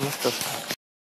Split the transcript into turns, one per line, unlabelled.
amistosa